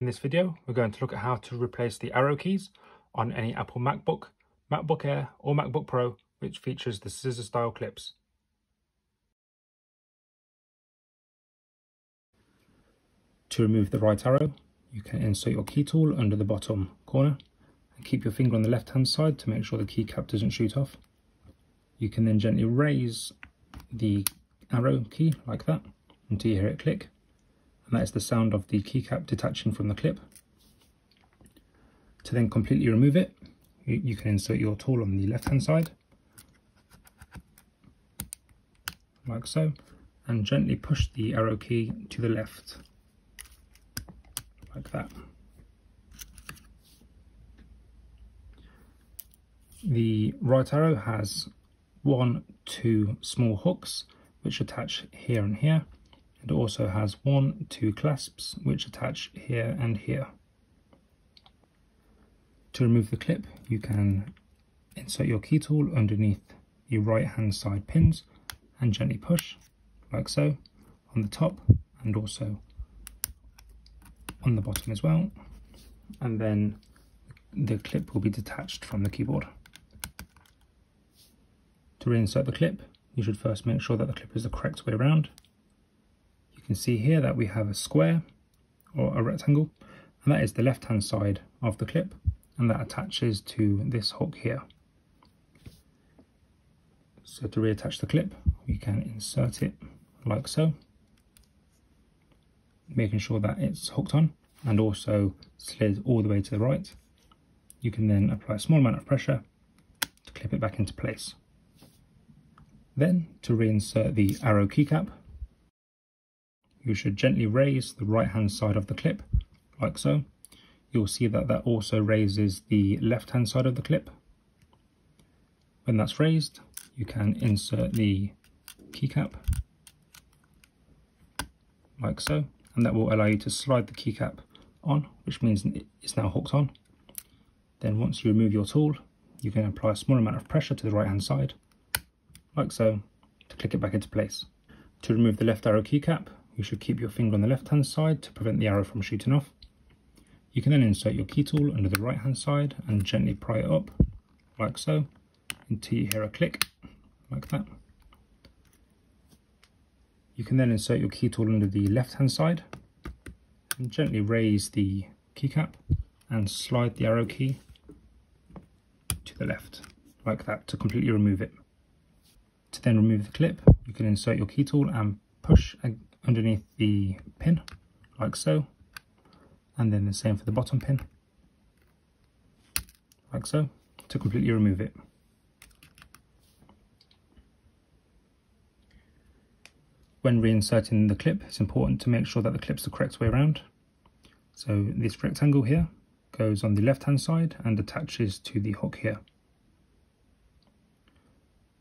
In this video, we're going to look at how to replace the arrow keys on any Apple MacBook, MacBook Air or MacBook Pro which features the scissor style clips. To remove the right arrow, you can insert your key tool under the bottom corner and keep your finger on the left hand side to make sure the keycap doesn't shoot off. You can then gently raise the arrow key like that until you hear it click and that is the sound of the keycap detaching from the clip. To then completely remove it, you can insert your tool on the left hand side, like so, and gently push the arrow key to the left, like that. The right arrow has one, two small hooks which attach here and here it also has one, two clasps which attach here and here. To remove the clip, you can insert your key tool underneath your right hand side pins and gently push, like so, on the top and also on the bottom as well. And then the clip will be detached from the keyboard. To reinsert the clip, you should first make sure that the clip is the correct way around can see here that we have a square or a rectangle and that is the left hand side of the clip and that attaches to this hook here. So to reattach the clip we can insert it like so making sure that it's hooked on and also slid all the way to the right. You can then apply a small amount of pressure to clip it back into place. Then to reinsert the arrow keycap you should gently raise the right hand side of the clip like so. You'll see that that also raises the left hand side of the clip. When that's raised, you can insert the keycap like so, and that will allow you to slide the keycap on, which means it's now hooked on. Then once you remove your tool, you can apply a small amount of pressure to the right hand side, like so, to click it back into place. To remove the left arrow keycap, you should keep your finger on the left hand side to prevent the arrow from shooting off. You can then insert your key tool under the right hand side and gently pry it up like so until you hear a click like that. You can then insert your key tool under the left hand side and gently raise the keycap and slide the arrow key to the left like that to completely remove it. To then remove the clip, you can insert your key tool and push underneath the pin like so and then the same for the bottom pin like so to completely remove it. When reinserting the clip it's important to make sure that the clip's the correct way around. So this rectangle here goes on the left hand side and attaches to the hook here.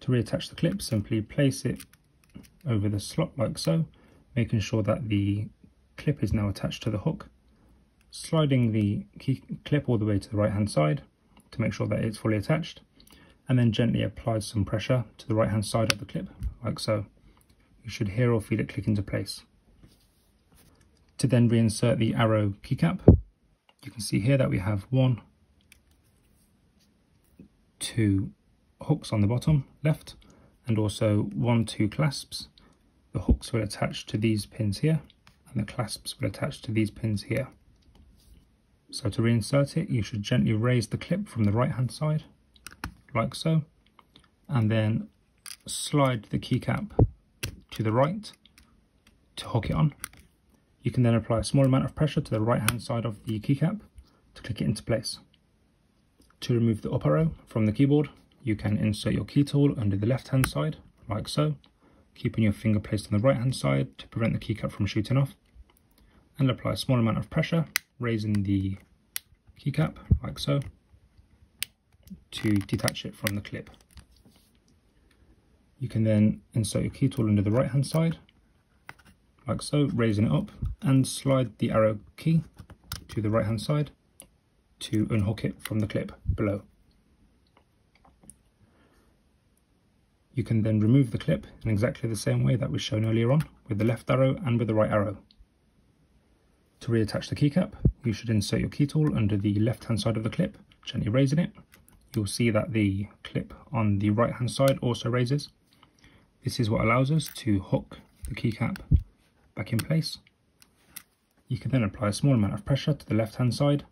To reattach the clip simply place it over the slot like so making sure that the clip is now attached to the hook, sliding the clip all the way to the right hand side to make sure that it's fully attached, and then gently apply some pressure to the right hand side of the clip, like so. You should hear or feel it click into place. To then reinsert the arrow keycap, you can see here that we have one, two hooks on the bottom left, and also one, two clasps the hooks will attach to these pins here and the clasps will attach to these pins here. So to reinsert it, you should gently raise the clip from the right hand side, like so, and then slide the keycap to the right to hook it on. You can then apply a small amount of pressure to the right hand side of the keycap to click it into place. To remove the up arrow from the keyboard, you can insert your key tool under the left hand side, like so, keeping your finger placed on the right hand side to prevent the keycap from shooting off and apply a small amount of pressure raising the keycap like so to detach it from the clip. You can then insert your key tool under the right hand side like so, raising it up and slide the arrow key to the right hand side to unhook it from the clip below. You can then remove the clip in exactly the same way that was shown earlier on with the left arrow and with the right arrow. To reattach the keycap, you should insert your key tool under the left hand side of the clip, gently raising it. You'll see that the clip on the right hand side also raises. This is what allows us to hook the keycap back in place. You can then apply a small amount of pressure to the left hand side,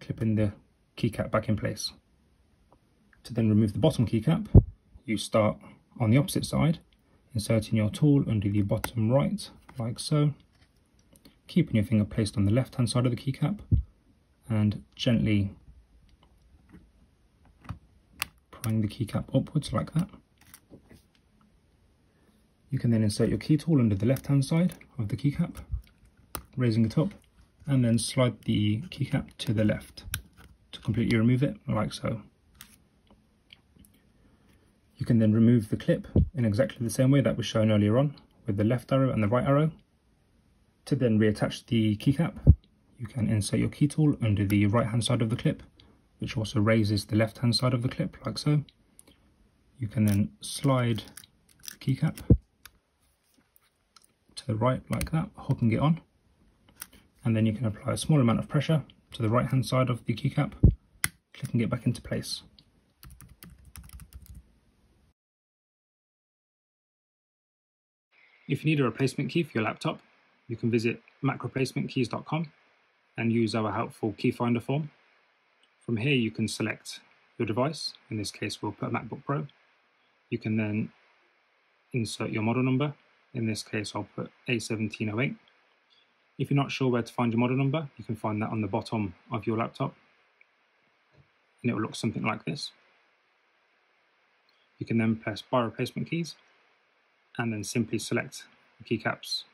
clipping the keycap back in place. To then remove the bottom keycap, you start on the opposite side, inserting your tool under the bottom right, like so, keeping your finger placed on the left hand side of the keycap, and gently prying the keycap upwards like that. You can then insert your key tool under the left hand side of the keycap, raising it up, and then slide the keycap to the left to completely remove it, like so. You can then remove the clip in exactly the same way that was shown earlier on, with the left arrow and the right arrow. To then reattach the keycap, you can insert your key tool under the right hand side of the clip, which also raises the left hand side of the clip, like so. You can then slide the keycap to the right like that, hooking it on. And then you can apply a small amount of pressure to the right hand side of the keycap, clicking it back into place. If you need a replacement key for your laptop, you can visit macreplacementkeys.com and use our helpful key finder form. From here you can select your device, in this case we'll put a MacBook Pro. You can then insert your model number, in this case I'll put A1708. If you're not sure where to find your model number, you can find that on the bottom of your laptop and it will look something like this. You can then press buy replacement keys and then simply select the keycaps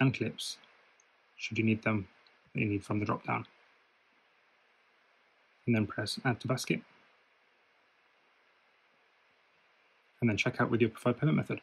and clips should you need them that you need from the drop down and then press add to basket and then check out with your preferred payment method.